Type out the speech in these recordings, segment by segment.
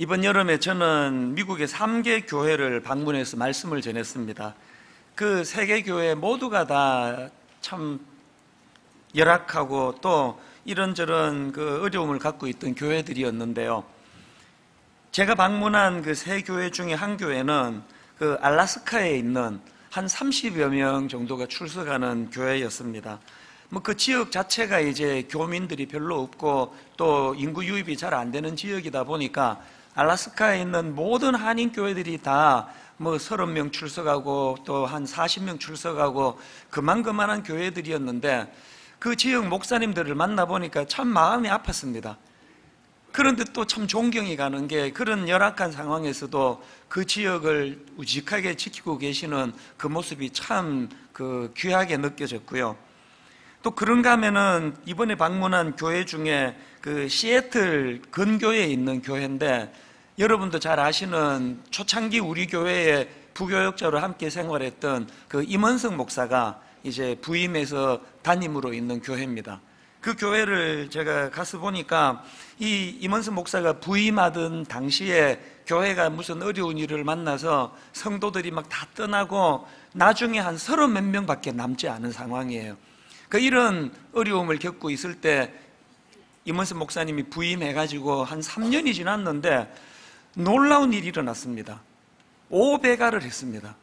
이번 여름에 저는 미국의 3개 교회를 방문해서 말씀을 전했습니다. 그세개 교회 모두가 다 참 열악하고 또 이런저런 그 어려움을 갖고 있던 교회들이었는데요. 제가 방문한 그 세 교회 중에 한 교회는 그 알라스카에 있는 한 30여 명 정도가 출석하는 교회였습니다. 뭐 그 지역 자체가 이제 교민들이 별로 없고 또 인구 유입이 잘 안 되는 지역이다 보니까 알라스카에 있는 모든 한인 교회들이 다 뭐 30명 출석하고 또 한 40명 출석하고 그만그만한 교회들이었는데 그 지역 목사님들을 만나보니까 참 마음이 아팠습니다. 그런데 또 참 존경이 가는 게 그런 열악한 상황에서도 그 지역을 우직하게 지키고 계시는 그 모습이 참 그 귀하게 느껴졌고요. 또 그런가 하면은 이번에 방문한 교회 중에 그 시애틀 근교에 있는 교회인데 여러분도 잘 아시는 초창기 우리 교회의 부교역자로 함께 생활했던 그 임원석 목사가 이제 부임해서 담임으로 있는 교회입니다. 그 교회를 제가 가서 보니까 이 임원석 목사가 부임하던 당시에 교회가 무슨 어려운 일을 만나서 성도들이 막 다 떠나고 나중에 한 서른 몇 명밖에 남지 않은 상황이에요. 그 이런 어려움을 겪고 있을 때 임원석 목사님이 부임해가지고 한 3년이 지났는데 놀라운 일이 일어났습니다. 5배가를 했습니다.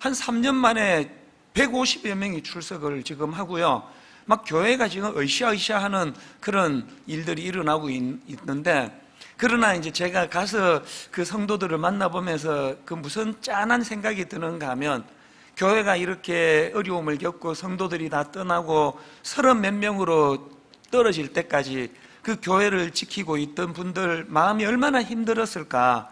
한 3년 만에 150여 명이 출석을 지금 하고요. 막 교회가 지금 으쌰으쌰 하는 그런 일들이 일어나고 있, 는데 그러나 이제 제가 가서 그 성도들을 만나보면서 그 무슨 짠한 생각이 드는가 하면 교회가 이렇게 어려움을 겪고 성도들이 다 떠나고 서른 몇 명으로 떨어질 때까지 그 교회를 지키고 있던 분들 마음이 얼마나 힘들었을까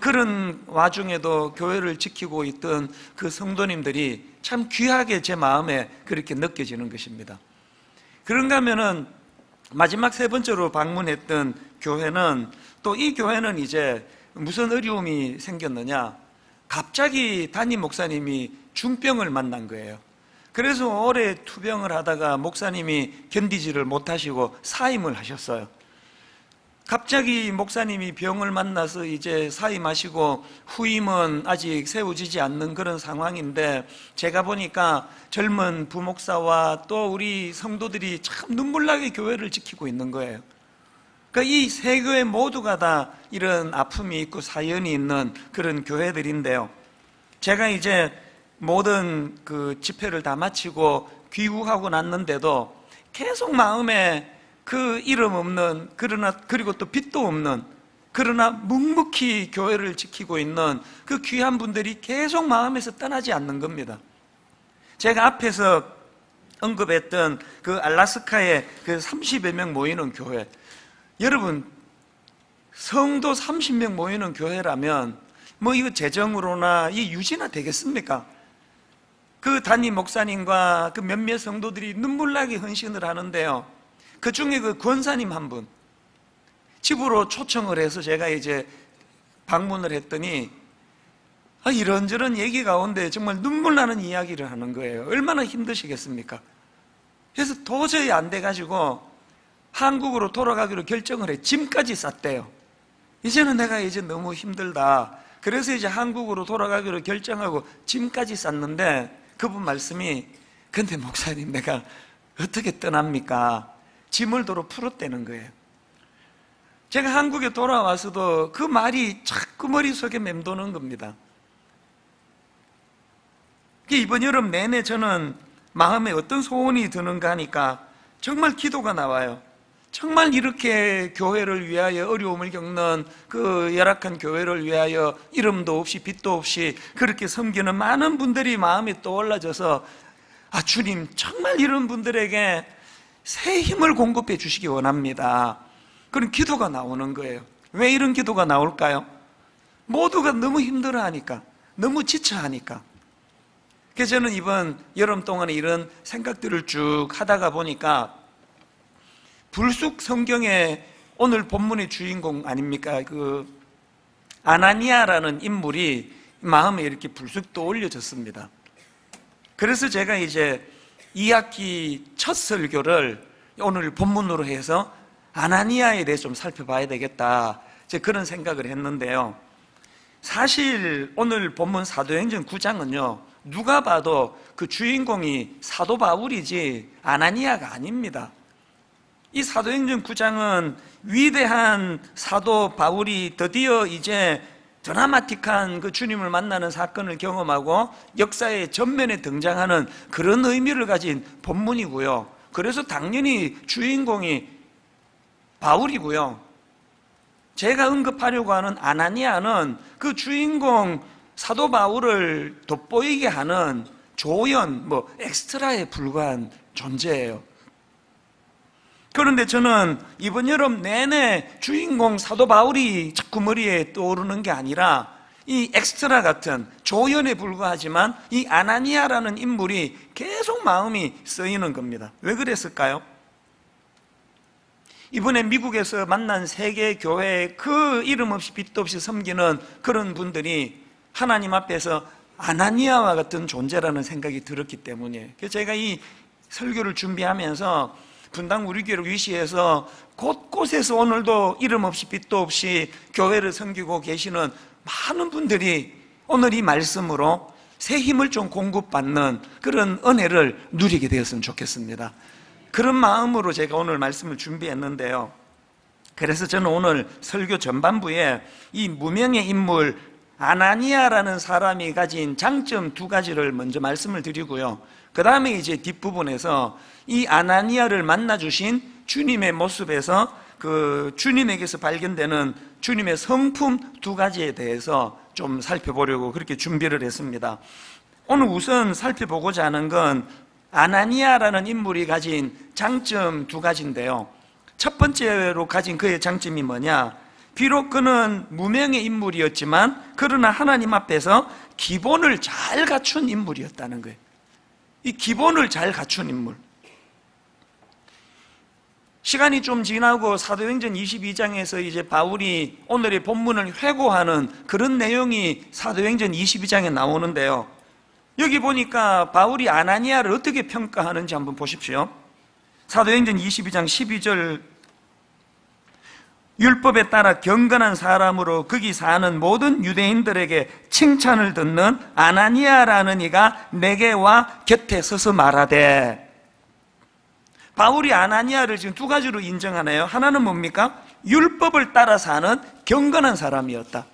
그런 와중에도 교회를 지키고 있던 그 성도님들이 참 귀하게 제 마음에 그렇게 느껴지는 것입니다. 그런가 하면은 마지막 세 번째로 방문했던 교회는 또 이 교회는 이제 무슨 어려움이 생겼느냐 갑자기 담임 목사님이 중병을 만난 거예요. 그래서 오래 투병을 하다가 목사님이 견디지를 못하시고 사임을 하셨어요. 갑자기 목사님이 병을 만나서 이제 사임하시고 후임은 아직 세워지지 않는 그런 상황인데 제가 보니까 젊은 부목사와 또 우리 성도들이 참 눈물나게 교회를 지키고 있는 거예요. 그러니까 이 세 교회 모두가 다 이런 아픔이 있고 사연이 있는 그런 교회들인데요. 제가 이제 모든 그 집회를 다 마치고 귀국하고 났는데도 계속 마음에 그 이름 없는 그러나 그리고 또 빛도 없는 그러나 묵묵히 교회를 지키고 있는 그 귀한 분들이 계속 마음에서 떠나지 않는 겁니다. 제가 앞에서 언급했던 그 알라스카의 그 30여 명 모이는 교회. 여러분, 성도 30명 모이는 교회라면 뭐 이거 재정으로나 이 유지나 되겠습니까? 그 담임 목사님과 그 몇몇 성도들이 눈물나게 헌신을 하는데요. 그 중에 그 권사님 한 분, 집으로 초청을 해서 제가 이제 방문을 했더니 아, 이런저런 얘기 가운데 정말 눈물 나는 이야기를 하는 거예요. 얼마나 힘드시겠습니까? 그래서 도저히 안 돼가지고 한국으로 돌아가기로 결정을 해. 짐까지 쌌대요. 이제는 내가 이제 너무 힘들다. 그래서 이제 한국으로 돌아가기로 결정하고 짐까지 쌌는데 그분 말씀이 근데 목사님 내가 어떻게 떠납니까? 짐을 도로 풀었다는 거예요. 제가 한국에 돌아와서도 그 말이 자꾸 머릿속에 맴도는 겁니다. 이번 여름 내내 저는 마음에 어떤 소원이 드는가 하니까 정말 기도가 나와요. 정말 이렇게 교회를 위하여 어려움을 겪는 그 열악한 교회를 위하여 이름도 없이 빛도 없이 그렇게 섬기는 많은 분들이 마음이 떠올라져서 아 주님 정말 이런 분들에게 새 힘을 공급해 주시기 원합니다. 그런 기도가 나오는 거예요. 왜 이런 기도가 나올까요? 모두가 너무 힘들어 하니까, 너무 지쳐 하니까. 그래서 저는 이번 여름 동안에 이런 생각들을 쭉 하다가 보니까 불쑥 성경에 오늘 본문의 주인공 아닙니까? 그 아나니아라는 인물이 마음에 이렇게 불쑥 떠올려졌습니다. 그래서 제가 이제 2학기 첫 설교를 오늘 본문으로 해서 아나니아에 대해 좀 살펴봐야 되겠다. 제 그런 생각을 했는데요. 사실 오늘 본문 사도행전 9장은요. 누가 봐도 그 주인공이 사도 바울이지 아나니아가 아닙니다. 이 사도행전 9장은 위대한 사도 바울이 드디어 이제 드라마틱한 그 주님을 만나는 사건을 경험하고 역사의 전면에 등장하는 그런 의미를 가진 본문이고요. 그래서 당연히 주인공이 바울이고요. 제가 언급하려고 하는 아나니아는 그 주인공 사도 바울을 돋보이게 하는 조연, 뭐 엑스트라에 불과한 존재예요. 그런데 저는 이번 여름 내내 주인공 사도 바울이 자꾸 머리에 떠오르는 게 아니라 이 엑스트라 같은 조연에 불과하지만 이 아나니아라는 인물이 계속 마음이 쓰이는 겁니다. 왜 그랬을까요? 이번에 미국에서 만난 세계 교회 그 이름 없이 빛도 없이 섬기는 그런 분들이 하나님 앞에서 아나니아와 같은 존재라는 생각이 들었기 때문이에요. 그래서 제가 이 설교를 준비하면서 분당 우리 교회를 위시해서 곳곳에서 오늘도 이름 없이 빛도 없이 교회를 섬기고 계시는 많은 분들이 오늘 이 말씀으로 새 힘을 좀 공급받는 그런 은혜를 누리게 되었으면 좋겠습니다. 그런 마음으로 제가 오늘 말씀을 준비했는데요. 그래서 저는 오늘 설교 전반부에 이 무명의 인물 아나니아라는 사람이 가진 장점 두 가지를 먼저 말씀을 드리고요. 그 다음에 이제 뒷부분에서 이 아나니아를 만나 주신 주님의 모습에서 그 주님에게서 발견되는 주님의 성품 두 가지에 대해서 좀 살펴보려고 그렇게 준비를 했습니다. 오늘 우선 살펴보고자 하는 건 아나니아라는 인물이 가진 장점 두 가지인데요. 첫 번째로 가진 그의 장점이 뭐냐? 비록 그는 무명의 인물이었지만 그러나 하나님 앞에서 기본을 잘 갖춘 인물이었다는 거예요. 이 기본을 잘 갖춘 인물. 시간이 좀 지나고 사도행전 22장에서 이제 바울이 오늘의 본문을 회고하는 그런 내용이 사도행전 22장에 나오는데요. 여기 보니까 바울이 아나니아를 어떻게 평가하는지 한번 보십시오. 사도행전 22장 12절 율법에 따라 경건한 사람으로 거기 사는 모든 유대인들에게 칭찬을 듣는 아나니아라는 이가 내게 와 곁에 서서 말하되 바울이 아나니아를 지금 두 가지로 인정하네요. 하나는 뭡니까? 율법을 따라 사는 경건한 사람이었다.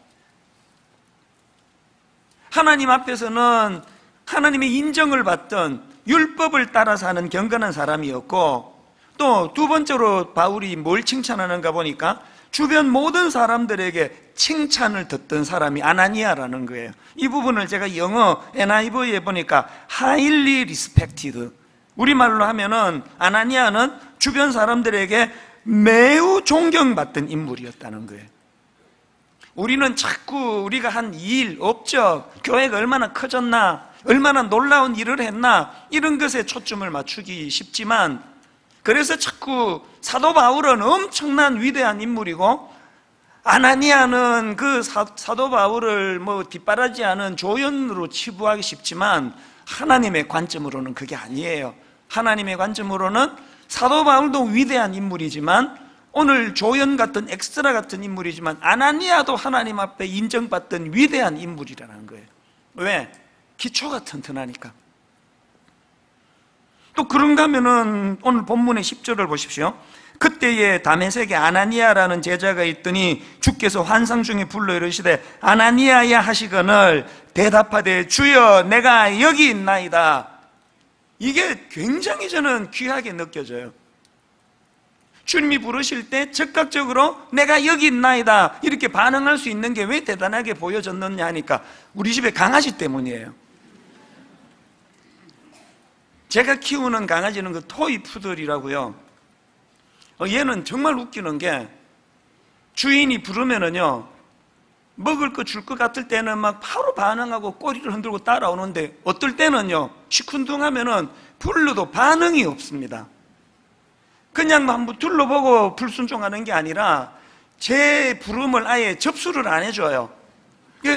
하나님 앞에서는 하나님의 인정을 받던 율법을 따라 사는 경건한 사람이었고 또 두 번째로 바울이 뭘 칭찬하는가 보니까 주변 모든 사람들에게 칭찬을 듣던 사람이 아나니아라는 거예요. 이 부분을 제가 영어 NIV에 보니까 highly respected 우리말로 하면은 아나니아는 주변 사람들에게 매우 존경받던 인물이었다는 거예요. 우리는 자꾸 우리가 한 일, 업적, 교회가 얼마나 커졌나, 얼마나 놀라운 일을 했나, 이런 것에 초점을 맞추기 쉽지만, 그래서 자꾸 사도 바울은 엄청난 위대한 인물이고, 아나니아는 그 사, 도 바울을 뭐 뒷바라지하는 조연으로 치부하기 쉽지만, 하나님의 관점으로는 그게 아니에요. 하나님의 관점으로는 사도 바울도 위대한 인물이지만 오늘 조연 같은 엑스트라 같은 인물이지만 아나니아도 하나님 앞에 인정받던 위대한 인물이라는 거예요. 왜? 기초가 튼튼하니까. 또 그런가 하면은 오늘 본문의 10절을 보십시오. 그때에 다메섹에 아나니아라는 제자가 있더니 주께서 환상 중에 불러 이르시되 아나니아야 하시거늘 대답하되 주여 내가 여기 있나이다. 이게 굉장히 저는 귀하게 느껴져요. 주님이 부르실 때 즉각적으로 내가 여기 있나이다 이렇게 반응할 수 있는 게 왜 대단하게 보여졌느냐 하니까 우리 집에 강아지 때문이에요. 제가 키우는 강아지는 그 토이 푸들이라고요. 어, 얘는 정말 웃기는 게 주인이 부르면은요 먹을 거 줄 것 같을 때는 막 바로 반응하고 꼬리를 흔들고 따라오는데 어떨 때는요 시큰둥하면은 불러도 반응이 없습니다. 그냥 한번 둘러보고 불순종하는 게 아니라 제 부름을 아예 접수를 안 해줘요.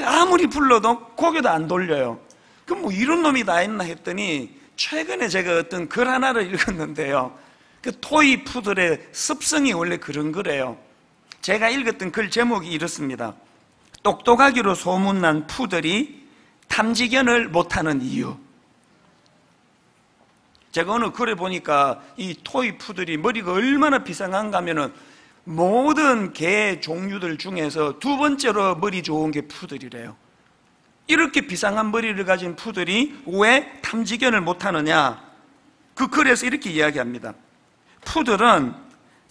아무리 불러도 고개도 안 돌려요. 그럼 뭐 이런 놈이 다 있나 했더니 최근에 제가 어떤 글 하나를 읽었는데요. 그 토이 푸들의 습성이 원래 그런 거래요. 제가 읽었던 글 제목이 이렇습니다. 똑똑하기로 소문난 푸들이 탐지견을 못하는 이유. 제가 어느 글에 보니까 이 토이 푸들이 머리가 얼마나 비상한가 하면은 모든 개 종류들 중에서 두 번째로 머리 좋은 게 푸들이래요. 이렇게 비상한 머리를 가진 푸들이 왜 탐지견을 못하느냐? 그 글에서 이렇게 이야기합니다. 푸들은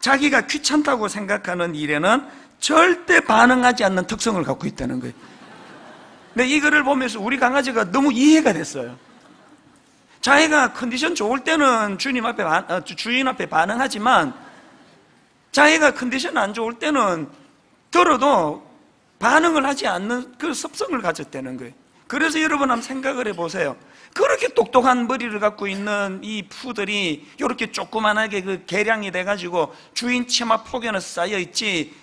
자기가 귀찮다고 생각하는 일에는 절대 반응하지 않는 특성을 갖고 있다는 거예요. 근데 이 글을 보면서 우리 강아지가 너무 이해가 됐어요. 자기가 컨디션 좋을 때는 주님 앞에, 어, 주인 앞에 반응하지만 자기가 컨디션 안 좋을 때는 들어도 반응을 하지 않는 그 습성을 가졌다는 거예요. 그래서 여러분 한번 생각을 해보세요. 그렇게 똑똑한 머리를 갖고 있는 이 푸들이 이렇게 조그만하게 그 개량이 돼가지고 주인 치마 폭연에 쌓여 있지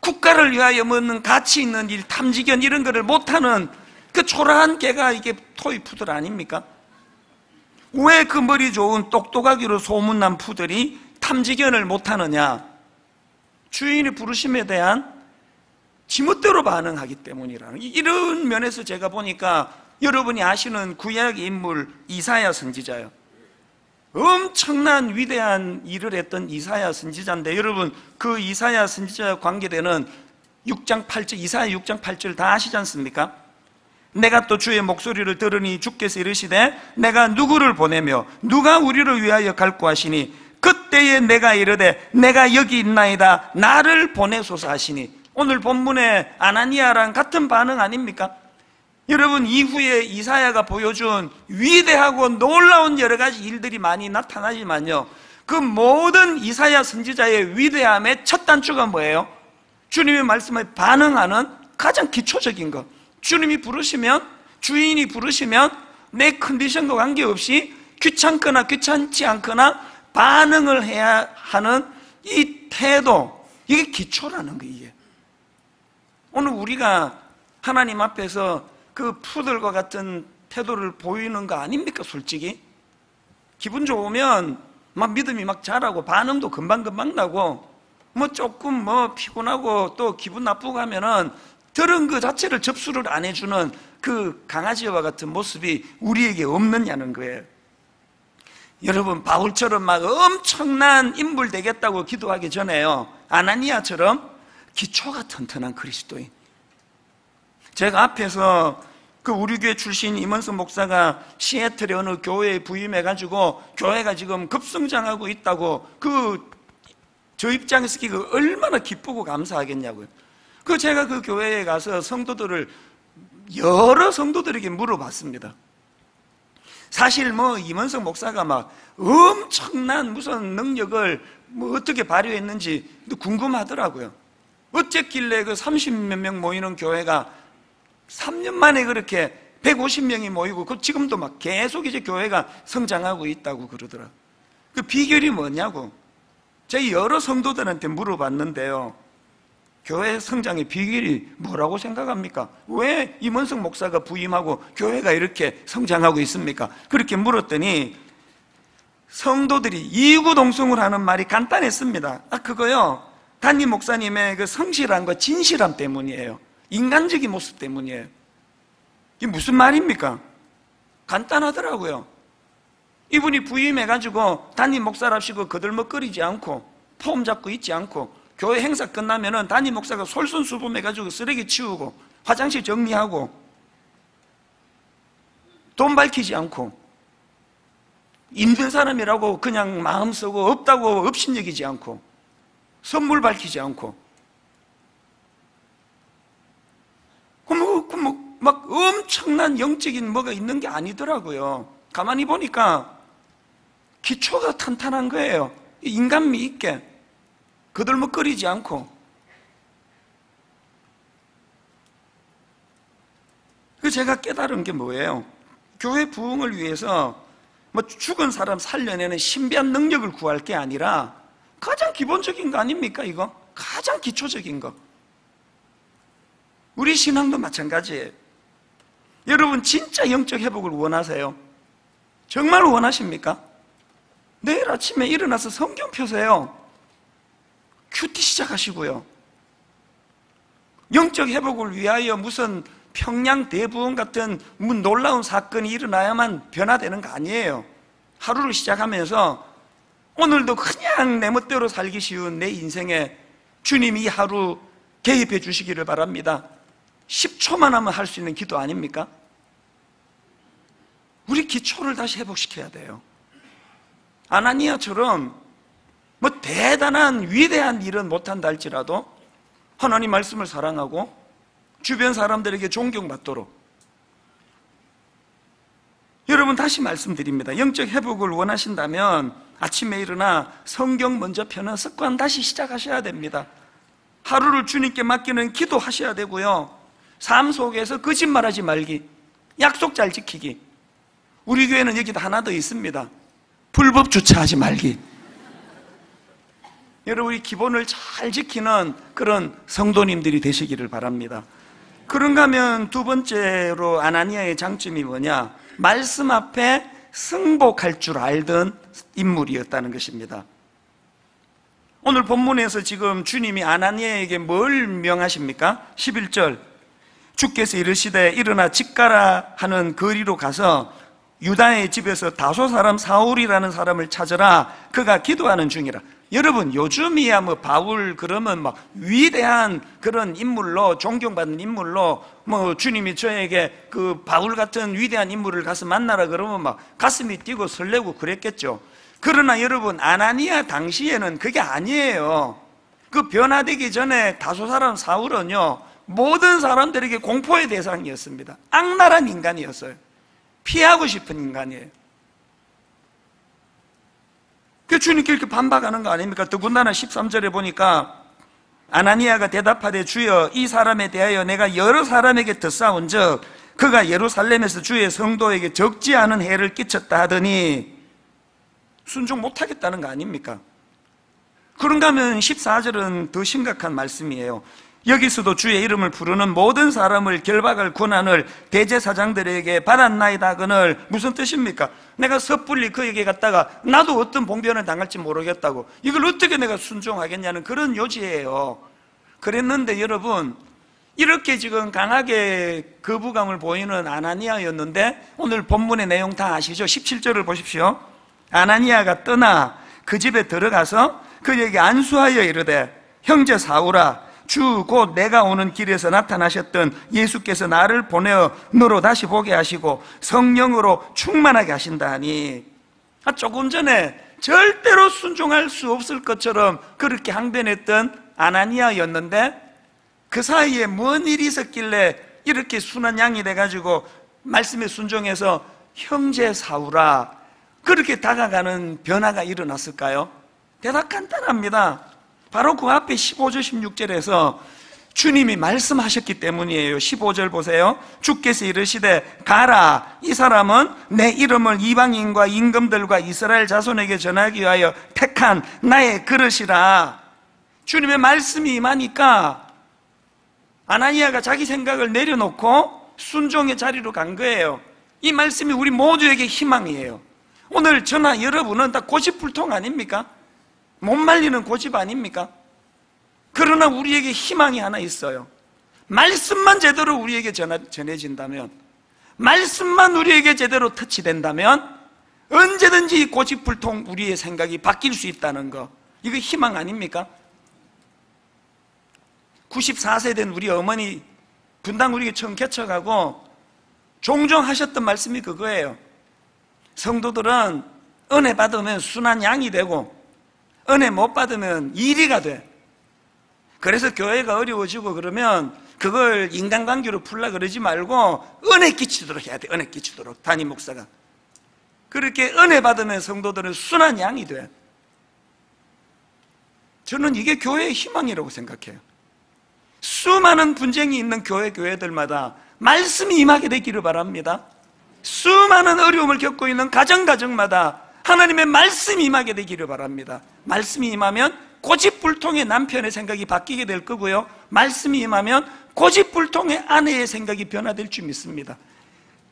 국가를 위하여 먹는 가치 있는 일, 탐지견 이런 거를 못하는 그 초라한 개가 이게 토이 푸들 아닙니까? 왜 그 머리 좋은 똑똑하기로 소문난 푸들이 탐지견을 못하느냐? 주인의 부르심에 대한 지멋대로 반응하기 때문이라는 이런 면에서 제가 보니까 여러분이 아시는 구약 인물 이사야 선지자요. 엄청난 위대한 일을 했던 이사야 선지자인데 여러분 그 이사야 선지자와 관계되는 6장 8절 이사야 6장 8절 다 아시지 않습니까? 내가 또 주의 목소리를 들으니 주께서 이르시되 내가 누구를 보내며 누가 우리를 위하여 갈고 하시니 그때에 내가 이르되 내가 여기 있나이다 나를 보내소서 하시니 오늘 본문의 아나니아랑 같은 반응 아닙니까? 여러분 이후에 이사야가 보여준 위대하고 놀라운 여러 가지 일들이 많이 나타나지만요. 그 모든 이사야 선지자의 위대함의 첫 단추가 뭐예요? 주님의 말씀에 반응하는 가장 기초적인 것. 주님이 부르시면 주인이 부르시면 내 컨디션과 관계없이 귀찮거나 귀찮지 않거나 반응을 해야 하는 이 태도 이게 기초라는 거예요 오늘 우리가 하나님 앞에서 그 푸들과 같은 태도를 보이는 거 아닙니까, 솔직히? 기분 좋으면 막 믿음이 막 자라고 반응도 금방금방 나고 뭐 조금 뭐 피곤하고 또 기분 나쁘고 하면은 들은 그 자체를 접수를 안 해주는 그 강아지와 같은 모습이 우리에게 없느냐는 거예요. 여러분, 바울처럼 막 엄청난 인물 되겠다고 기도하기 전에요. 아나니아처럼 기초가 튼튼한 그리스도인. 제가 앞에서 그 우리 교회 출신 임원석 목사가 시애틀의 어느 교회에 부임해가지고 교회가 지금 급성장하고 있다고 그 저 입장에서 그 얼마나 기쁘고 감사하겠냐고요. 그 제가 그 교회에 가서 성도들을 여러 성도들에게 물어봤습니다. 사실 뭐 임원석 목사가 막 엄청난 무슨 능력을 뭐 어떻게 발휘했는지 궁금하더라고요. 어쨌길래 그 30몇 명 모이는 교회가 3년 만에 그렇게 150명이 모이고 그 지금도 막 계속 이제 교회가 성장하고 있다고 그러더라. 그 비결이 뭐냐고. 저희 여러 성도들한테 물어봤는데요. 교회 성장의 비결이 뭐라고 생각합니까? 왜 임원석 목사가 부임하고 교회가 이렇게 성장하고 있습니까? 그렇게 물었더니 성도들이 이구동성을 하는 말이 간단했습니다. 아, 그거요. 담임 목사님의 그 성실함과 진실함 때문이에요. 인간적인 모습 때문이에요. 이게 무슨 말입니까? 간단하더라고요. 이분이 부임해가지고 담임 목사랍시고 거들먹거리지 않고 폼 잡고 있지 않고 교회 행사 끝나면은 담임 목사가 솔선수범해가지고 쓰레기 치우고 화장실 정리하고 돈 밝히지 않고 있는 사람이라고 그냥 마음 쓰고 없다고 업신여기지 않고 선물 밝히지 않고 뭐, 뭐, 막 엄청난 영적인 뭐가 있는 게 아니더라고요. 가만히 보니까 기초가 탄탄한 거예요. 인간미 있게. 거들먹거리지 않고. 그 제가 깨달은 게 뭐예요? 교회 부흥을 위해서 뭐 죽은 사람 살려내는 신비한 능력을 구할 게 아니라 가장 기본적인 거 아닙니까, 이거? 가장 기초적인 거. 우리 신앙도 마찬가지예요. 여러분 진짜 영적 회복을 원하세요? 정말 원하십니까? 내일 아침에 일어나서 성경 펴세요. 큐티 시작하시고요. 영적 회복을 위하여 무슨 평양 대부원 같은 놀라운 사건이 일어나야만 변화되는 거 아니에요. 하루를 시작하면서 오늘도 그냥 내 멋대로 살기 쉬운 내 인생에 주님이 이 하루 개입해 주시기를 바랍니다. 10초만 하면 할 수 있는 기도 아닙니까? 우리 기초를 다시 회복시켜야 돼요. 아나니아처럼 뭐 대단한 위대한 일은 못한다 할지라도 하나님 말씀을 사랑하고 주변 사람들에게 존경받도록 여러분 다시 말씀드립니다. 영적 회복을 원하신다면 아침에 일어나 성경 먼저 펴는 습관 다시 시작하셔야 됩니다. 하루를 주님께 맡기는 기도하셔야 되고요. 삶 속에서 거짓말하지 말기, 약속 잘 지키기. 우리 교회는 여기도 하나 더 있습니다. 불법 주차하지 말기. 여러분, 우리 기본을 잘 지키는 그런 성도님들이 되시기를 바랍니다. 그런가 하면 두 번째로 아나니아의 장점이 뭐냐? 말씀 앞에 승복할 줄 알던 인물이었다는 것입니다. 오늘 본문에서 지금 주님이 아나니아에게 뭘 명하십니까? 11절. 주께서 이르시되 일어나 집 가라 하는 거리로 가서 유다의 집에서 다소 사람 사울이라는 사람을 찾으라. 그가 기도하는 중이라. 여러분 요즘이야 뭐 바울 그러면 막 위대한 그런 인물로 존경받는 인물로 뭐 주님이 저에게 그 바울 같은 위대한 인물을 가서 만나라 그러면 막 가슴이 뛰고 설레고 그랬겠죠. 그러나 여러분 아나니아 당시에는 그게 아니에요. 그 변화되기 전에 다소 사람 사울은요 모든 사람들에게 공포의 대상이었습니다 악랄한 인간이었어요 피하고 싶은 인간이에요 그 주님께 이렇게 반박하는 거 아닙니까? 더군다나 13절에 보니까 아나니아가 대답하되 주여 이 사람에 대하여 내가 여러 사람에게 듣사온 즉 그가 예루살렘에서 주의 성도에게 적지 않은 해를 끼쳤다 하더니 순종 못하겠다는 거 아닙니까? 그런가 하면 14절은 더 심각한 말씀이에요 여기서도 주의 이름을 부르는 모든 사람을 결박할 권한을 대제사장들에게 받았나이다 그늘 무슨 뜻입니까? 내가 섣불리 그에게 갔다가 나도 어떤 봉변을 당할지 모르겠다고 이걸 어떻게 내가 순종하겠냐는 그런 요지예요 그랬는데 여러분 이렇게 지금 강하게 거부감을 보이는 아나니아였는데 오늘 본문의 내용 다 아시죠? 17절을 보십시오 아나니아가 떠나 그 집에 들어가서 그에게 안수하여 이르되 형제 사울아 주 곧 내가 오는 길에서 나타나셨던 예수께서 나를 보내어 너로 다시 보게 하시고 성령으로 충만하게 하신다 하니 아, 조금 전에 절대로 순종할 수 없을 것처럼 그렇게 항변했던 아나니아였는데 그 사이에 뭔 일이 있었길래 이렇게 순한 양이 돼가지고 말씀에 순종해서 형제 사우라 그렇게 다가가는 변화가 일어났을까요? 대답 간단합니다. 바로 그 앞에 15절 16절에서 주님이 말씀하셨기 때문이에요. 15절 보세요. 주께서 이르시되 가라 이 사람은 내 이름을 이방인과 임금들과 이스라엘 자손에게 전하기 위하여 택한 나의 그릇이라. 주님의 말씀이 임하니까 아나니아가 자기 생각을 내려놓고 순종의 자리로 간 거예요. 이 말씀이 우리 모두에게 희망이에요. 오늘 저나 여러분은 다 고집불통 아닙니까? 못 말리는 고집 아닙니까? 그러나 우리에게 희망이 하나 있어요 말씀만 제대로 우리에게 전해진다면 말씀만 우리에게 제대로 터치된다면 언제든지 고집불통 우리의 생각이 바뀔 수 있다는 거 이거 희망 아닙니까? 94세 된 우리 어머니 분당 우리 처음 개척하고 종종 하셨던 말씀이 그거예요 성도들은 은혜 받으면 순한 양이 되고 은혜 못 받으면 일이가 돼. 그래서 교회가 어려워지고 그러면 그걸 인간관계로 풀라 그러지 말고 은혜 끼치도록 해야 돼. 은혜 끼치도록 담임 목사가. 그렇게 은혜 받으면 성도들은 순한 양이 돼. 저는 이게 교회의 희망이라고 생각해요. 수많은 분쟁이 있는 교회 교회들마다 말씀이 임하게 되기를 바랍니다. 수많은 어려움을 겪고 있는 가정 가정마다 하나님의 말씀이 임하게 되기를 바랍니다. 말씀이 임하면 고집불통의 남편의 생각이 바뀌게 될 거고요. 말씀이 임하면 고집불통의 아내의 생각이 변화될 줄 믿습니다.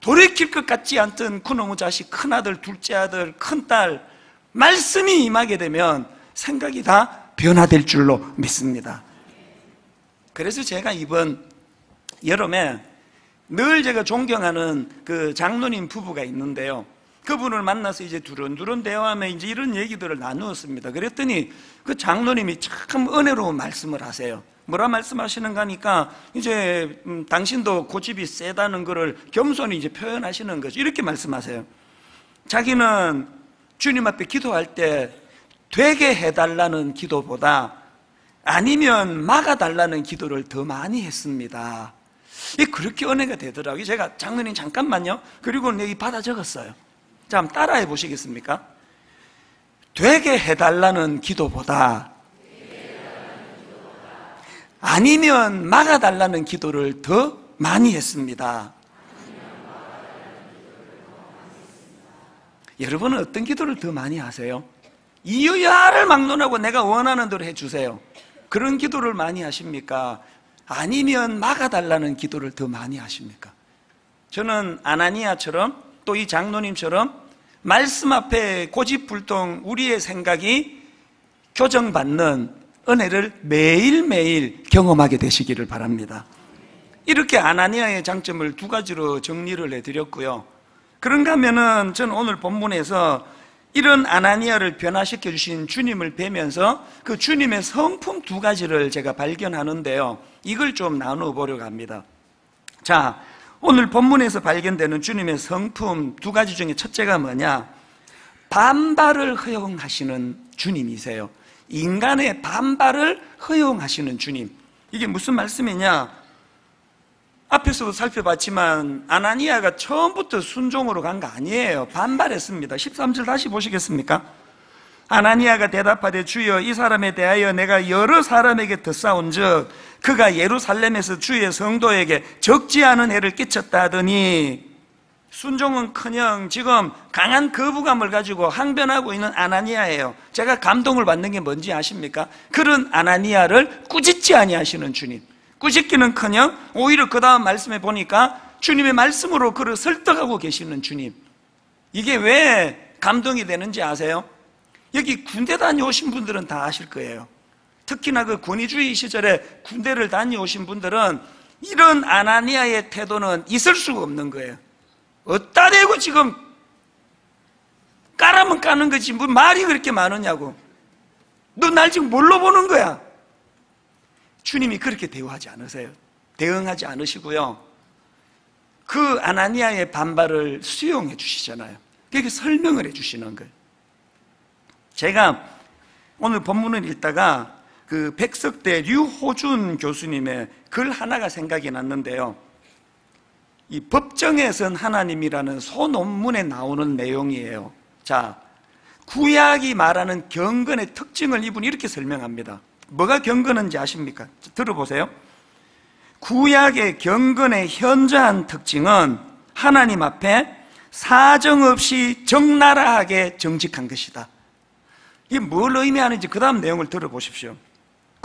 돌이킬 것 같지 않던 그놈의 자식, 큰아들, 둘째 아들, 큰딸, 말씀이 임하게 되면 생각이 다 변화될 줄로 믿습니다. 그래서 제가 이번 여름에 늘 제가 존경하는 그 장로님 부부가 있는데요. 그분을 만나서 이제 두런두런 대화하며 이제 이런 얘기들을 나누었습니다. 그랬더니 그 장로님이 참 은혜로운 말씀을 하세요. 뭐라 말씀하시는가 하니까 이제 음, 당신도 고집이 세다는 것을 겸손히 이제 표현하시는 거죠. 이렇게 말씀하세요. 자기는 주님 앞에 기도할 때 되게 해달라는 기도보다 아니면 막아달라는 기도를 더 많이 했습니다. 그렇게 은혜가 되더라고요. 제가 장로님 잠깐만요. 그리고 여기 받아 적었어요. 자, 한번 따라해 보시겠습니까? 되게 해달라는 기도보다 아니면 막아달라는 기도를 더 많이 했습니다. 여러분은 어떤 기도를 더 많이 하세요? 이유야를 막론하고 내가 원하는 대로 해주세요. 그런 기도를 많이 하십니까? 아니면 막아달라는 기도를 더 많이 하십니까? 저는 아나니아처럼 또 이 장로님처럼 말씀 앞에 고집불통 우리의 생각이 교정받는 은혜를 매일매일 경험하게 되시기를 바랍니다. 이렇게 아나니아의 장점을 두 가지로 정리를 해드렸고요. 그런가 하면은 저는 오늘 본문에서 이런 아나니아를 변화시켜 주신 주님을 뵈면서 그 주님의 성품 두 가지를 제가 발견하는데요. 이걸 좀 나누어 보려고 합니다. 자, 오늘 본문에서 발견되는 주님의 성품 두 가지 중에 첫째가 뭐냐? 반발을 허용하시는 주님이세요. 인간의 반발을 허용하시는 주님. 이게 무슨 말씀이냐? 앞에서도 살펴봤지만 아나니아가 처음부터 순종으로 간 거 아니에요. 반발했습니다. 13절 다시 보시겠습니까? 아나니아가 대답하되 주여 이 사람에 대하여 내가 여러 사람에게 듣사온 즉 그가 예루살렘에서 주의 성도에게 적지 않은 해를 끼쳤다 하더니 순종은 커녕 지금 강한 거부감을 가지고 항변하고 있는 아나니아예요. 제가 감동을 받는 게 뭔지 아십니까? 그런 아나니아를 꾸짖지 아니하시는 주님. 꾸짖기는 커녕 오히려 그 다음 말씀에 보니까 주님의 말씀으로 그를 설득하고 계시는 주님. 이게 왜 감동이 되는지 아세요? 여기 군대 다녀오신 분들은 다 아실 거예요. 특히나 그 권위주의 시절에 군대를 다녀오신 분들은 이런 아나니아의 태도는 있을 수가 없는 거예요. 어따 대고 지금 까라면 까는 거지 뭐 말이 그렇게 많으냐고. 너 날 지금 뭘로 보는 거야? 주님이 그렇게 대우하지 않으세요. 대응하지 않으시고요. 그 아나니아의 반발을 수용해 주시잖아요. 그게 설명을 해 주시는 거예요. 제가 오늘 본문을 읽다가 그 백석대 류호준 교수님의 글 하나가 생각이 났는데요. 이 법정에선 하나님이라는 소논문에 나오는 내용이에요. 자, 구약이 말하는 경건의 특징을 이분이 이렇게 설명합니다. 뭐가 경건인지 아십니까? 들어보세요. 구약의 경건의 현저한 특징은 하나님 앞에 사정없이 적나라하게 정직한 것이다. 이게 뭘 의미하는지 그 다음 내용을 들어보십시오.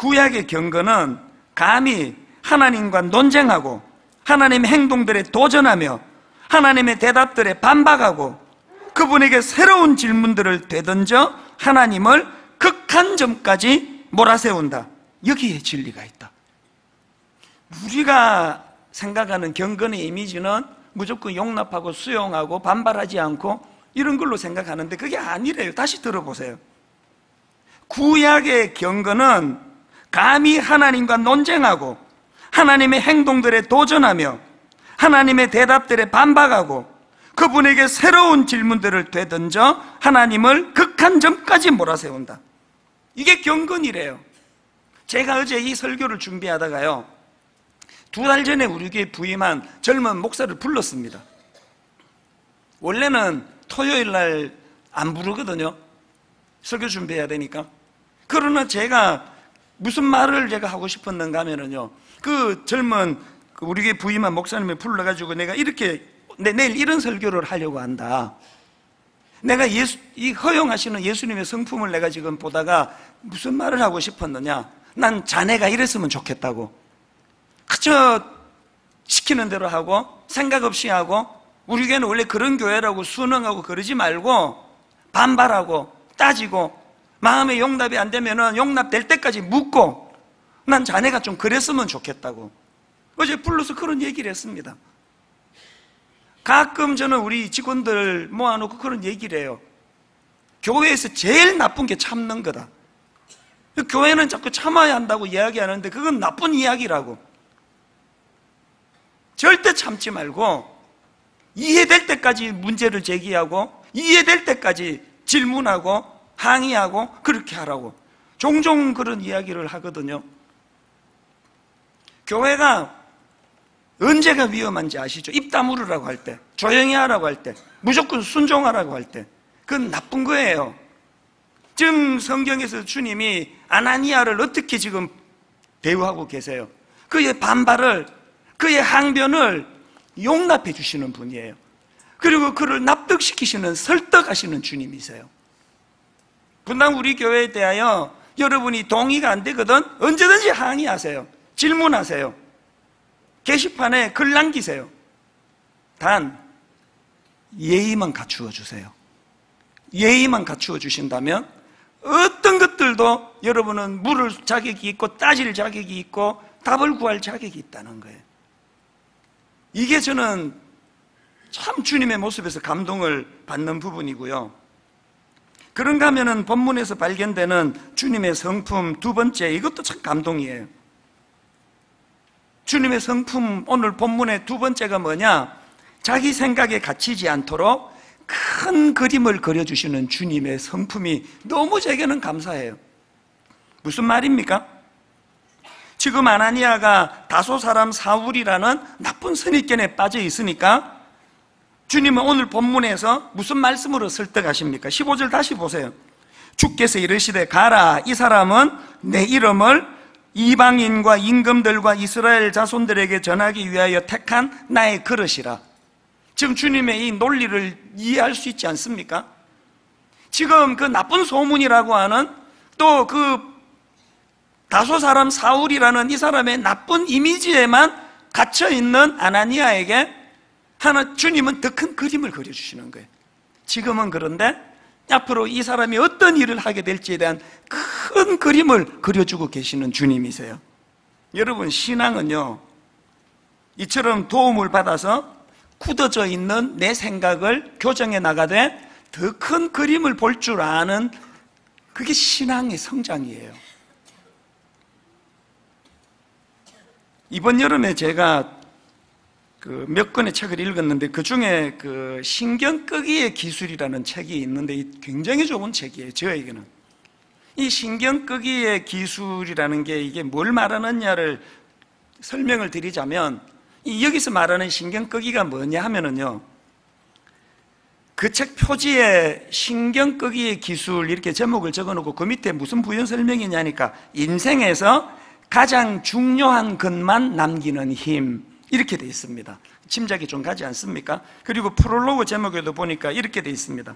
구약의 경건은 감히 하나님과 논쟁하고 하나님의 행동들에 도전하며 하나님의 대답들에 반박하고 그분에게 새로운 질문들을 되던져 하나님을 극한 점까지 몰아세운다. 여기에 진리가 있다. 우리가 생각하는 경건의 이미지는 무조건 용납하고 수용하고 반발하지 않고 이런 걸로 생각하는데 그게 아니래요. 다시 들어보세요. 구약의 경건은 감히 하나님과 논쟁하고 하나님의 행동들에 도전하며 하나님의 대답들에 반박하고 그분에게 새로운 질문들을 되던져 하나님을 극한 점까지 몰아세운다. 이게 경건이래요. 제가 어제 이 설교를 준비하다가요. 두 달 전에 우리 교회 부임한 젊은 목사를 불렀습니다. 원래는 토요일 날 안 부르거든요. 설교 준비해야 되니까. 그러나 제가 무슨 말을 제가 하고 싶었는가 하면은요. 그 젊은 그 우리 교회 부임한 목사님을 불러가지고 내가 이렇게 내, 내일 이런 설교를 하려고 한다. 내가 예수, 이 허용하시는 예수님의 성품을 내가 지금 보다가 무슨 말을 하고 싶었느냐. 난 자네가 이랬으면 좋겠다고. 그저 시키는 대로 하고 생각 없이 하고 우리 교회는 원래 그런 교회라고 순응하고 그러지 말고 반발하고 따지고 마음의 용납이 안 되면은 용납될 때까지 묻고 난 자네가 좀 그랬으면 좋겠다고. 어제 불러서 그런 얘기를 했습니다. 가끔 저는 우리 직원들 모아놓고 그런 얘기를 해요. 교회에서 제일 나쁜 게 참는 거다. 교회는 자꾸 참아야 한다고 이야기하는데 그건 나쁜 이야기라고. 절대 참지 말고 이해될 때까지 문제를 제기하고 이해될 때까지 질문하고 항의하고 그렇게 하라고. 종종 그런 이야기를 하거든요. 교회가 언제가 위험한지 아시죠? 입 다물으라고 할 때, 조용히 하라고 할 때, 무조건 순종하라고 할 때, 그건 나쁜 거예요. 지금 성경에서 주님이 아나니아를 어떻게 지금 대우하고 계세요? 그의 반발을, 그의 항변을 용납해 주시는 분이에요. 그리고 그를 납득시키시는, 설득하시는 주님이세요. 분당 우리 교회에 대하여 여러분이 동의가 안 되거든 언제든지 항의하세요. 질문하세요. 게시판에 글 남기세요. 단 예의만 갖추어 주세요. 예의만 갖추어 주신다면 어떤 것들도 여러분은 물을 자격이 있고 따질 자격이 있고 답을 구할 자격이 있다는 거예요. 이게 저는 참 주님의 모습에서 감동을 받는 부분이고요. 그런가 하면은 본문에서 발견되는 주님의 성품 두 번째 이것도 참 감동이에요. 주님의 성품 오늘 본문의 두 번째가 뭐냐? 자기 생각에 갇히지 않도록 큰 그림을 그려주시는 주님의 성품이 너무 제게는 감사해요. 무슨 말입니까? 지금 아나니아가 다소 사람 사울이라는 나쁜 선입견에 빠져 있으니까 주님은 오늘 본문에서 무슨 말씀으로 설득하십니까? 15절 다시 보세요. 주께서 이르시되 가라 이 사람은 내 이름을 이방인과 임금들과 이스라엘 자손들에게 전하기 위하여 택한 나의 그릇이라. 지금 주님의 이 논리를 이해할 수 있지 않습니까? 지금 그 나쁜 소문이라고 하는 또 그 다소 사람 사울이라는 이 사람의 나쁜 이미지에만 갇혀 있는 아나니아에게 하나 주님은 더 큰 그림을 그려주시는 거예요. 지금은 그런데 앞으로 이 사람이 어떤 일을 하게 될지에 대한 큰 그림을 그려주고 계시는 주님이세요. 여러분, 신앙은요, 이처럼 도움을 받아서 굳어져 있는 내 생각을 교정해 나가되 더 큰 그림을 볼 줄 아는 그게 신앙의 성장이에요. 이번 여름에 제가 그 몇 권의 책을 읽었는데 그 중에 그 신경 끄기의 기술이라는 책이 있는데 굉장히 좋은 책이에요. 저에게는. 이 신경 끄기의 기술이라는 게 이게 뭘 말하느냐를 설명을 드리자면 여기서 말하는 신경 끄기가 뭐냐 하면은요. 그 책 표지에 신경 끄기의 기술 이렇게 제목을 적어 놓고 그 밑에 무슨 부연 설명이냐니까 인생에서 가장 중요한 것만 남기는 힘 이렇게 돼 있습니다. 짐작이 좀 가지 않습니까? 그리고 프롤로그 제목에도 보니까 이렇게 돼 있습니다.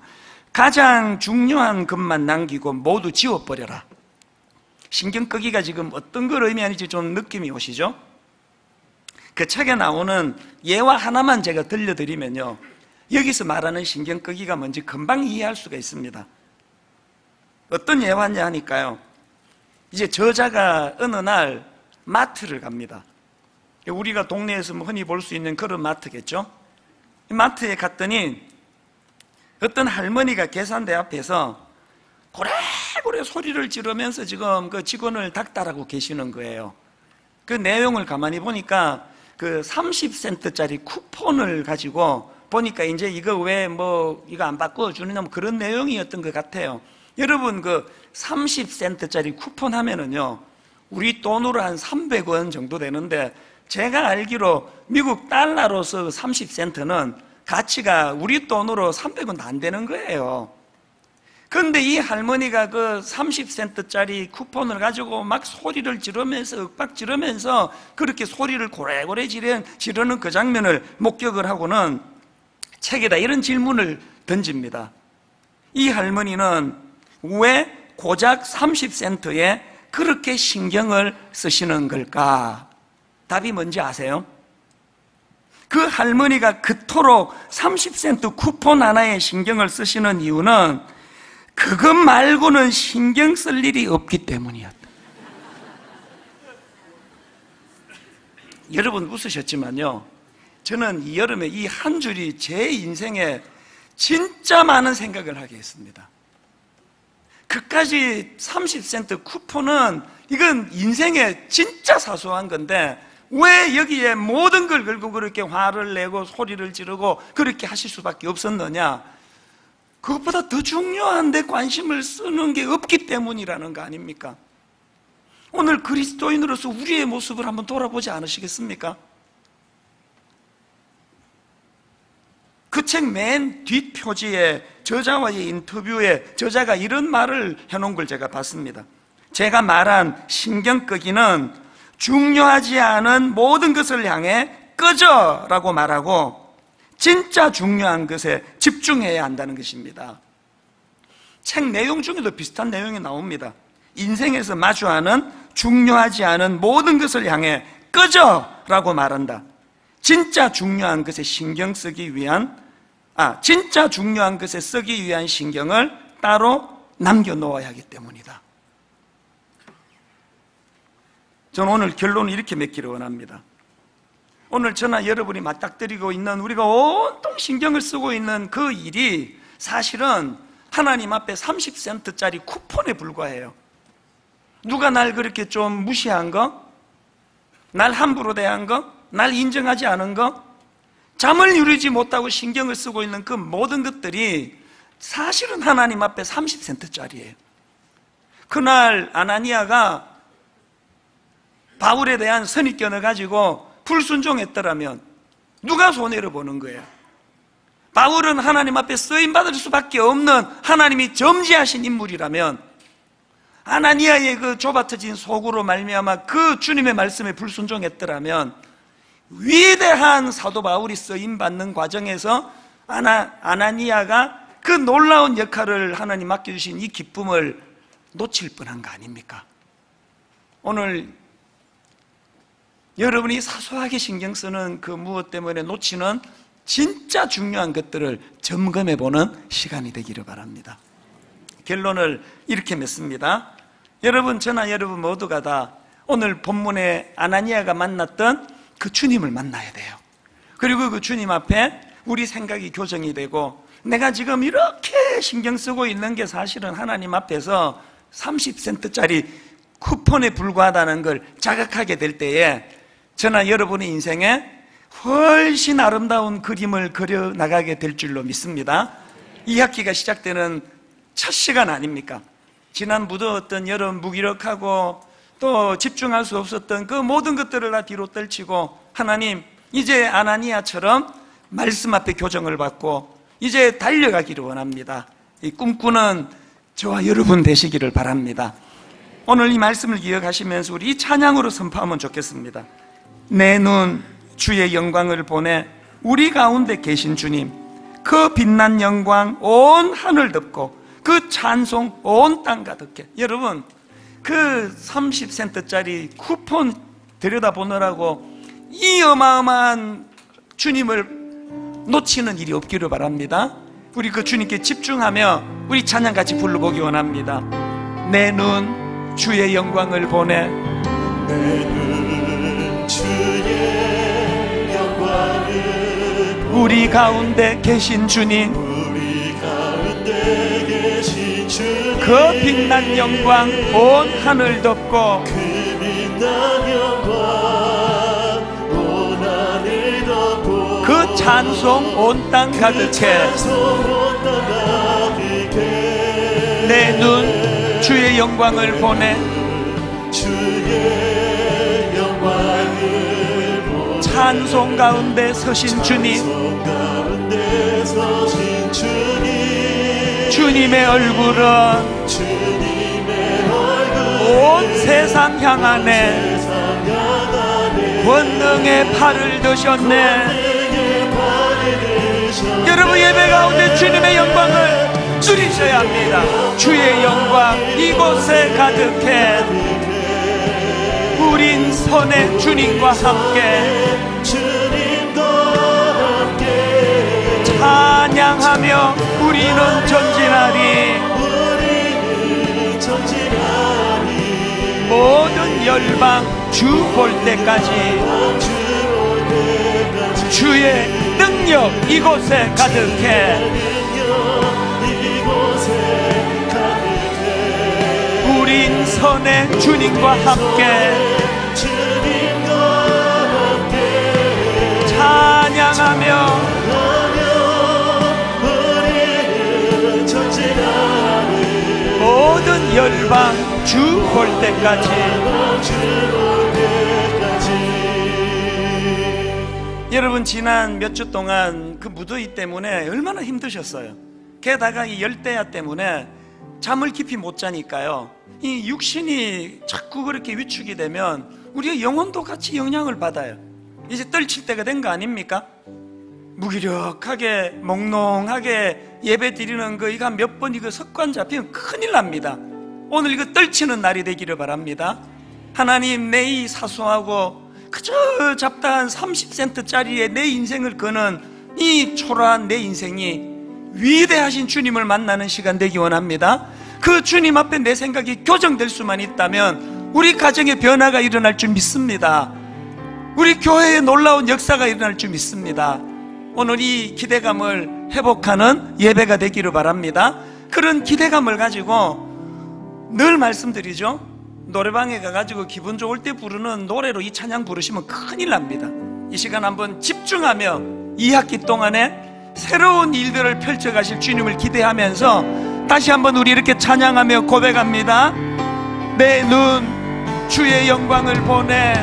가장 중요한 것만 남기고 모두 지워버려라. 신경 끄기가 지금 어떤 걸 의미하는지 좀 느낌이 오시죠? 그 책에 나오는 예화 하나만 제가 들려드리면요. 여기서 말하는 신경 끄기가 뭔지 금방 이해할 수가 있습니다. 어떤 예화냐 하니까요. 이제 저자가 어느 날 마트를 갑니다. 우리가 동네에서 뭐 흔히 볼 수 있는 그런 마트겠죠? 마트에 갔더니 어떤 할머니가 계산대 앞에서 고래고래 소리를 지르면서 지금 그 직원을 닥달하고 계시는 거예요. 그 내용을 가만히 보니까 그 30센트짜리 쿠폰을 가지고 보니까 이제 이거 왜 뭐 이거 안 바꿔 주느냐 뭐 그런 내용이었던 것 같아요. 여러분 그 30센트짜리 쿠폰 하면은요 우리 돈으로 한 300원 정도 되는데 제가 알기로 미국 달러로서 30센트는 가치가 우리 돈으로 300원 안 되는 거예요. 그런데 이 할머니가 그 30센트짜리 쿠폰을 가지고 막 소리를 지르면서 윽박 지르면서 그렇게 소리를 고래고래 지르는 그 장면을 목격을 하고는 책에다 이런 질문을 던집니다. 이 할머니는 왜 고작 30센트에 그렇게 신경을 쓰시는 걸까? 답이 뭔지 아세요? 그 할머니가 그토록 30센트 쿠폰 하나에 신경을 쓰시는 이유는 그것 말고는 신경 쓸 일이 없기 때문이었다. 여러분 웃으셨지만요. 저는 이 여름에 이 한 줄이 제 인생에 진짜 많은 생각을 하게 했습니다. 그까지 30센트 쿠폰은 이건 인생에 진짜 사소한 건데 왜 여기에 모든 걸 걸고 그렇게 화를 내고 소리를 지르고 그렇게 하실 수밖에 없었느냐? 그것보다 더 중요한데 관심을 쓰는 게 없기 때문이라는 거 아닙니까? 오늘 그리스도인으로서 우리의 모습을 한번 돌아보지 않으시겠습니까? 그 책 맨 뒷표지에 저자와의 인터뷰에 저자가 이런 말을 해놓은 걸 제가 봤습니다. 제가 말한 신경 끄기는 중요하지 않은 모든 것을 향해 꺼져 라고 말하고 진짜 중요한 것에 집중해야 한다는 것입니다. 책 내용 중에도 비슷한 내용이 나옵니다. 인생에서 마주하는 중요하지 않은 모든 것을 향해 꺼져! 라고 말한다. 진짜 중요한 것에 신경 쓰기 위한, 아, 진짜 중요한 것에 쓰기 위한 신경을 따로 남겨놓아야 하기 때문이다. 저는 오늘 결론을 이렇게 맺기를 원합니다. 오늘 저나 여러분이 맞닥뜨리고 있는 우리가 온통 신경을 쓰고 있는 그 일이 사실은 하나님 앞에 30센트짜리 쿠폰에 불과해요. 누가 날 그렇게 좀 무시한 거? 날 함부로 대한 거? 날 인정하지 않은 거? 잠을 이루지 못하고 신경을 쓰고 있는 그 모든 것들이 사실은 하나님 앞에 30센트짜리예요. 그날 아나니아가 바울에 대한 선입견을 가지고 불순종했더라면 누가 손해를 보는 거예요? 바울은 하나님 앞에 쓰임 받을 수밖에 없는 하나님이 점지하신 인물이라면 아나니아의 그 좁아터진 속으로 말미암아 그 주님의 말씀에 불순종했더라면 위대한 사도 바울이 쓰임 받는 과정에서 아나, 아나니아가 그 놀라운 역할을 하나님 맡겨주신 이 기쁨을 놓칠 뻔한 거 아닙니까? 오늘 여러분이 사소하게 신경 쓰는 그 무엇 때문에 놓치는 진짜 중요한 것들을 점검해 보는 시간이 되기를 바랍니다. 결론을 이렇게 맺습니다. 여러분, 저나 여러분 모두가 다 오늘 본문에 아나니아가 만났던 그 주님을 만나야 돼요. 그리고 그 주님 앞에 우리 생각이 교정이 되고 내가 지금 이렇게 신경 쓰고 있는 게 사실은 하나님 앞에서 30센트짜리 쿠폰에 불과하다는 걸 자각하게 될 때에 저나 여러분의 인생에 훨씬 아름다운 그림을 그려 나가게 될 줄로 믿습니다. 이 학기가 시작되는 첫 시간 아닙니까? 지난 무더웠던 여름 무기력하고 또 집중할 수 없었던 그 모든 것들을 다 뒤로 떨치고 하나님 이제 아나니아처럼 말씀 앞에 교정을 받고 이제 달려가기를 원합니다. 이 꿈꾸는 저와 여러분 되시기를 바랍니다. 오늘 이 말씀을 기억하시면서 우리 이 찬양으로 선포하면 좋겠습니다. 내 눈 주의 영광을 보내 우리 가운데 계신 주님 그 빛난 영광 온 하늘 덮고 그 찬송 온 땅 가득해. 여러분, 그 30센트짜리 쿠폰 들여다보느라고 이 어마어마한 주님을 놓치는 일이 없기를 바랍니다. 우리 그 주님께 집중하며 우리 찬양 같이 불러보기 원합니다. 내 눈 주의 영광을 보내. 우리 가운데 계신 주님. 그 빛난 영광 온 하늘 덮고 그 빛난 영광 온 하늘 덮고. 그 찬송 온 땅 가득해. 내눈 주의 영광을 보내 찬송 가운데 서신 주님. 주님의 얼굴은 온 세상 향하네 권능의 팔을 드셨네. 여러분 예배 가운데 주님의 영광을 누리셔야 합니다. 주의 영광 이곳에 가득해 우린 선의 주님과 함께. 찬양하며 우리는 전진하리. 모든 열방 주 볼 때까지. 주의 능력 이곳에 가득해. 우린 선의 주님과 함께. 찬양하며 모든 열방 주 볼 때까지. 여러분 지난 몇 주 동안 그 무더위 때문에 얼마나 힘드셨어요? 게다가 이 열대야 때문에 잠을 깊이 못 자니까요. 이 육신이 자꾸 그렇게 위축이 되면 우리의 영혼도 같이 영향을 받아요 이제 떨칠 때가 된 거 아닙니까? 무기력하게 몽롱하게 예배 드리는 거 이거 몇 번 이거 습관 잡히면 큰일 납니다. 오늘 이거 떨치는 날이 되기를 바랍니다. 하나님 내 이 사소하고 그저 잡다한 30센트짜리의 내 인생을 거는 이 초라한 내 인생이 위대하신 주님을 만나는 시간 되기 원합니다. 그 주님 앞에 내 생각이 교정될 수만 있다면 우리 가정에 변화가 일어날 줄 믿습니다 우리 교회에 놀라운 역사가 일어날 줄 믿습니다. 오늘 이 기대감을 회복하는 예배가 되기를 바랍니다. 그런 기대감을 가지고 늘 말씀드리죠. 노래방에 가가지고 기분 좋을 때 부르는 노래로 이 찬양 부르시면 큰일 납니다. 이 시간 한번 집중하며 이 학기 동안에 새로운 일들을 펼쳐가실 주님을 기대하면서 다시 한번 우리 이렇게 찬양하며 고백합니다. 내 눈 주의 영광을 보내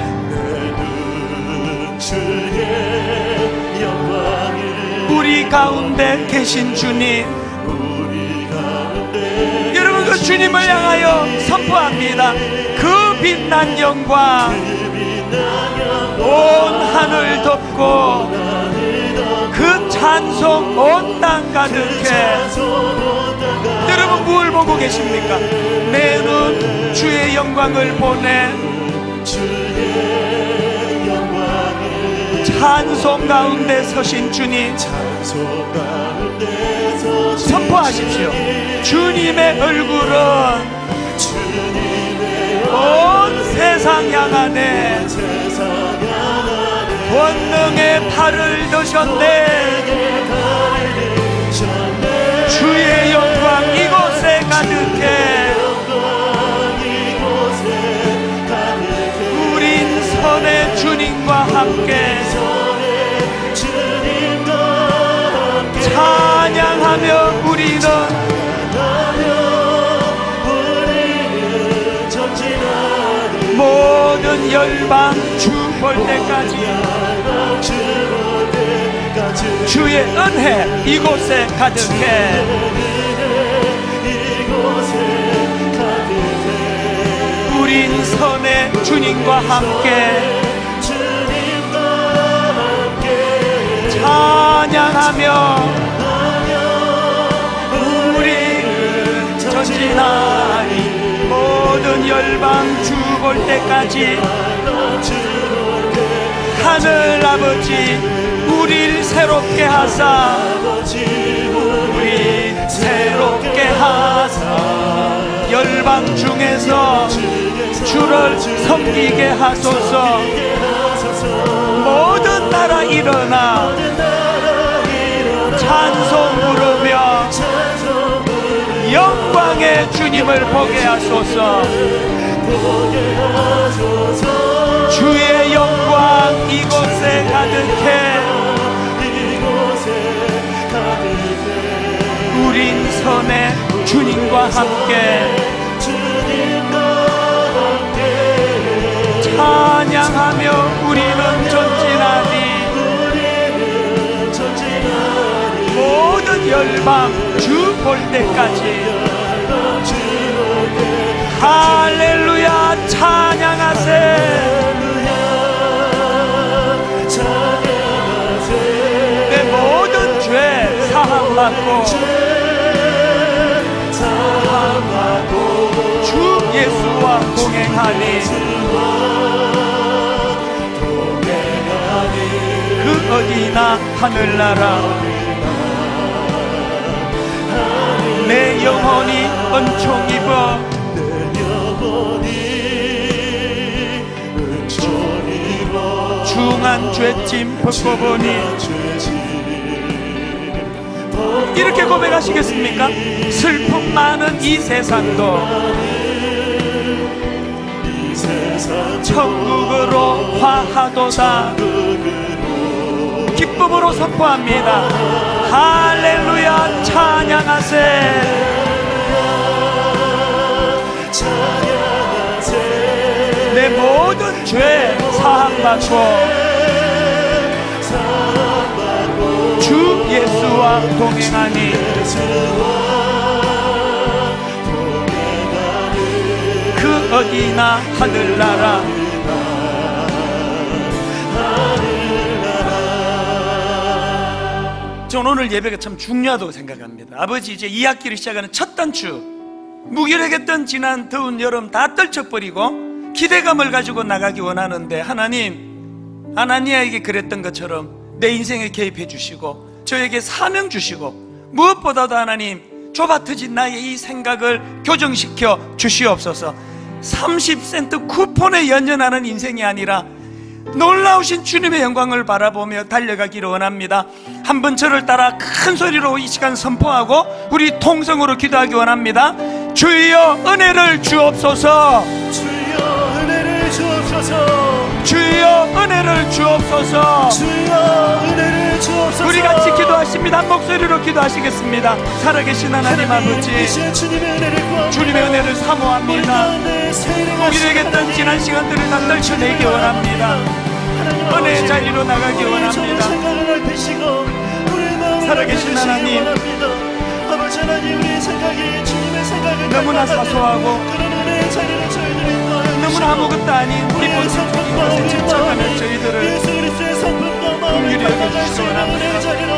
우리 가운데 계신 주님. 우리 가운데 여러분 그 주님을 향하여 선포합니다. 그 빛난 영광. 빛나며 온 하늘 덮고 그 찬송 온 땅 가득해. 여러분 무엇을 보고 계십니까? 내 눈 주의 영광을 보내 찬송 가운데 서신 주님. 선포하십시오. 주님의 얼굴은 온 세상 향하네 권능의 팔을 드셨네. 주의 영광 이곳에 가득해. 우린 선의 주님과 함께 열방 주볼 때까지. 주의 은혜 이곳에 가득해. 우린 선의 주님과 함께 찬양하며 우리는 전진하리. 모든 열방 주 볼 때까지 하늘 아버지 우릴 새롭게 하사. 우리 새롭게 하사. 열방 중에서 주를 섬기게 하소서. 모든 나라 일어나 찬송 부르며 영광의 주님을 보게 하소서 주의 영광 이곳에 가득해. 우린 선의 주님과 함께. 찬양하며 우리는 전진하니 모든 열방 주 볼 때까지 할렐루야 찬양하세. 내 모든 죄 사함받고 주 예수와 동행하니 그 어디나 하늘나라. 내 영혼이 은총 입어 중한 죄짐 벗고 보니 이렇게 고백하시겠습니까? 슬픔 많은 이 세상도 천국으로 화하도다. 기쁨으로 선포합니다. 할렐루야 찬양하세. 내 모든 죄 사함 받고 예수와 동행하니 그 어디나 하늘나라. 저는 오늘 예배가 참 중요하다고 생각합니다. 아버지 이제 2학기를 시작하는 첫 단추 무기력했던 지난 더운 여름 다 떨쳐버리고 기대감을 가지고 나가기 원하는데 하나님 하나니아에게 그랬던 것처럼 내 인생에 개입해 주시고 저에게 사명 주시고 무엇보다도 하나님 좁아터진 나의 이 생각을 교정시켜 주시옵소서 30센트 쿠폰에 연연하는 인생이 아니라 놀라우신 주님의 영광을 바라보며 달려가기를 원합니다. 한 번 저를 따라 큰 소리로 이 시간 선포하고 우리 통성으로 기도하기 원합니다. 주여 은혜를 주옵소서. 주여 은혜를 주옵소서 주여 은혜를 주옵소서. 주여 은혜를 주옵소서 우리 같이 기도하십니다. 한 목소리로 기도하시겠습니다. 살아계신 하나님 아버지, 주님의 은혜를 구합니다 주님의 은혜를 사모합니다. 우리에게던 지난 시간들을 다 떨쳐내기 원합니다. 은혜의 자리로 나가기 원합니다. 살아계신 하나님, 아버지 하나님 우리의 생각이 주님의 생각을 너무나 사소하고 너무나 아무것도 아닌 기쁜 슬픈 것에 집착하는 저희들을 예수 그리스도의 성품과 마음을 긍휼히 여겨 닮아갈 수 주시기 있는 원합니다. 은혜의 자리로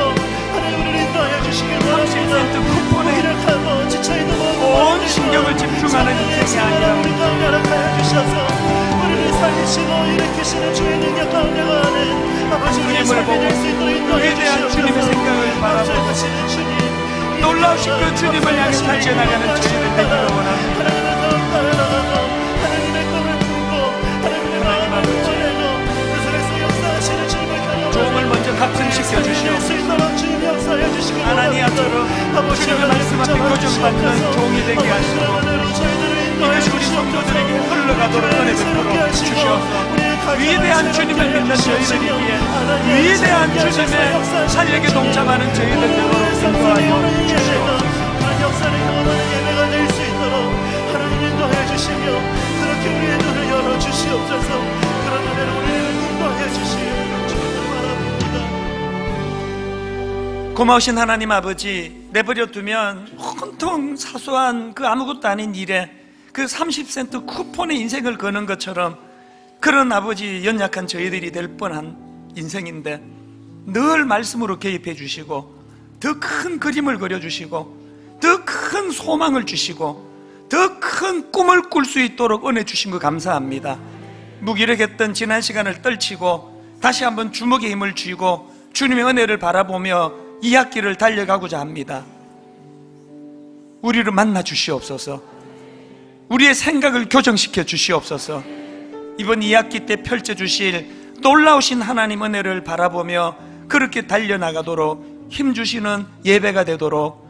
하나님 우리를 인도하여 주시길 원합니다 30센트 쿠폰에 무기력하고 지쳐있는 온 신경을 집중하는 인생이 아니라 우리 주님을 인도해 그에 대한 주님의 생각을 바라보고 놀라우신 그 주님을 향해 달려나가는 저희들 되기를 원합니다. 역사해 주시기 아나니아처럼 주님의 말씀 앞에 교정받는 종이 되게 하시고 이것이 우리 성도들에게 흘러가도록 은혜 베풀어 주시옵소서. 위대한 주님을 믿는 저희들이기에 위대한 주님의 살력에 동참하는 저희들 되도록 인도하여 주시옵소서. 하나님 인도해 주시며 그렇게 우리의 눈을 열어 주시옵소서 고마우신 하나님 아버지 내버려 두면 온통 사소한 그 아무것도 아닌 일에 그 30센트 쿠폰에 인생을 거는 것처럼 그런 아버지 연약한 저희들이 될 뻔한 인생인데 늘 말씀으로 개입해 주시고 더 큰 그림을 그려 주시고 더 큰 소망을 주시고 더 큰 꿈을 꿀 수 있도록 은혜 주신 거 감사합니다. 무기력했던 지난 시간을 떨치고 다시 한번 주먹에 힘을 쥐고 주님의 은혜를 바라보며 이 학기를 달려가고자 합니다. 우리를 만나 주시옵소서. 우리의 생각을 교정시켜 주시옵소서. 이번 2학기 때 펼쳐 주실 놀라우신 하나님 은혜를 바라보며 그렇게 달려나가도록 힘 주시는 예배가 되도록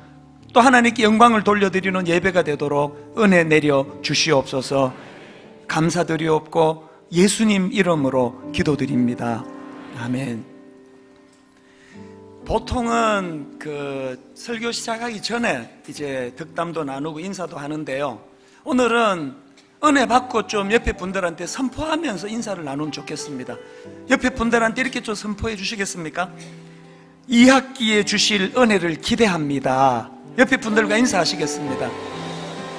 또 하나님께 영광을 돌려드리는 예배가 되도록 은혜 내려 주시옵소서. 감사드리옵고 예수님 이름으로 기도드립니다. 아멘. 보통은 그 설교 시작하기 전에 이제 덕담도 나누고 인사도 하는데요. 오늘은 은혜 받고 좀 옆에 분들한테 선포하면서 인사를 나누면 좋겠습니다. 옆에 분들한테 이렇게 좀 선포해 주시겠습니까? 이 학기에 주실 은혜를 기대합니다. 옆에 분들과 인사하시겠습니다.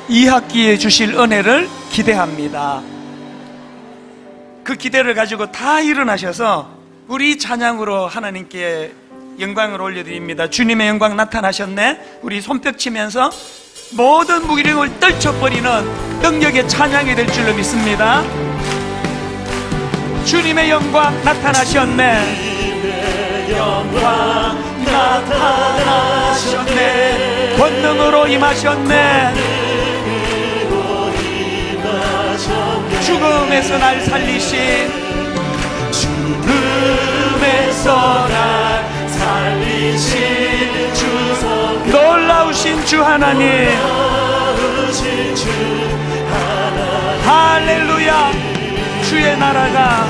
이 학기에 주실 은혜를 기대합니다. 그 기대를 가지고 다 일어나셔서 우리 찬양으로 하나님께 영광을 올려드립니다. 주님의 영광 나타나셨네. 우리 손뼉 치면서 모든 무기력을 떨쳐버리는 능력의 찬양이 될 줄로 믿습니다. 주님의 영광 나타나셨네. 영광 나타나셨네. 권능으로 임하셨네. 죽음에서 날 살리신 죽음에서 날 살리신 주 놀라우신 주 하나님. 놀라우신 주 하나님. 할렐루야. 주의 나라가.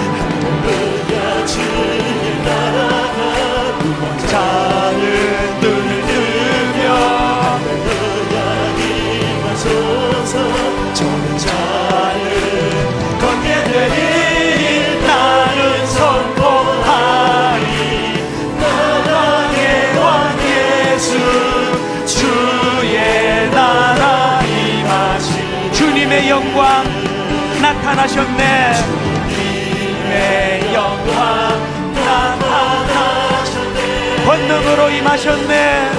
나타나셨네. 주님의 영광 나타나셨네. 권능으로 임하셨네.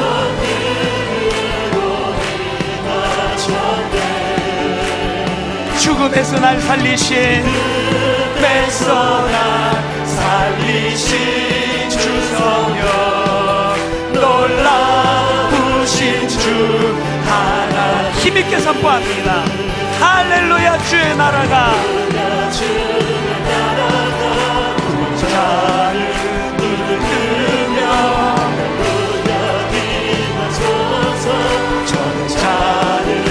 죽음에서 날 살리신 죽음에서 날 살리신 주성여. 놀라우신 주 하나 힘있게 선포합니다 할렐루야 주의 나라가 자를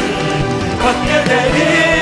걷게 되리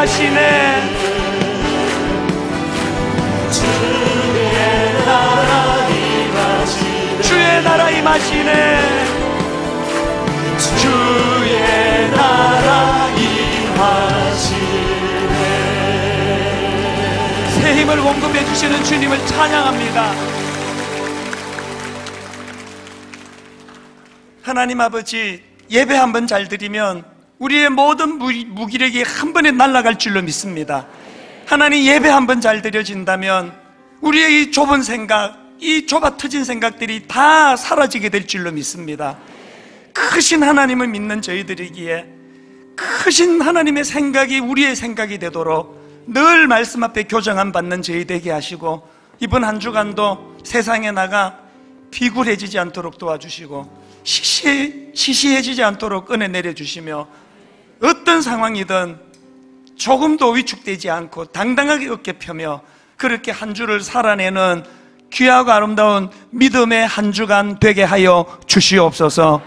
임하시네 주의 나라 임하시네. 주의 나라 임하시네. 주의 나라 임하시네. 새 힘을 공급해 주시는 주님을 찬양합니다. 하나님 아버지 예배 한번 잘 드리면 우리의 모든 무- 무기력이 한 번에 날아갈 줄로 믿습니다. 하나님 예배 한 번 잘 드려진다면 우리의 이 좁은 생각, 이 좁아 터진 생각들이 다 사라지게 될 줄로 믿습니다. 크신 하나님을 믿는 저희들이기에 크신 하나님의 생각이 우리의 생각이 되도록 늘 말씀 앞에 교정함 받는 저희 되게 하시고 이번 한 주간도 세상에 나가 비굴해지지 않도록 도와주시고 시시, 시시해지지 않도록 은혜 내려주시며 어떤 상황이든 조금도 위축되지 않고 당당하게 어깨 펴며 그렇게 한 주를 살아내는 귀하고 아름다운 믿음의 한 주간 되게 하여 주시옵소서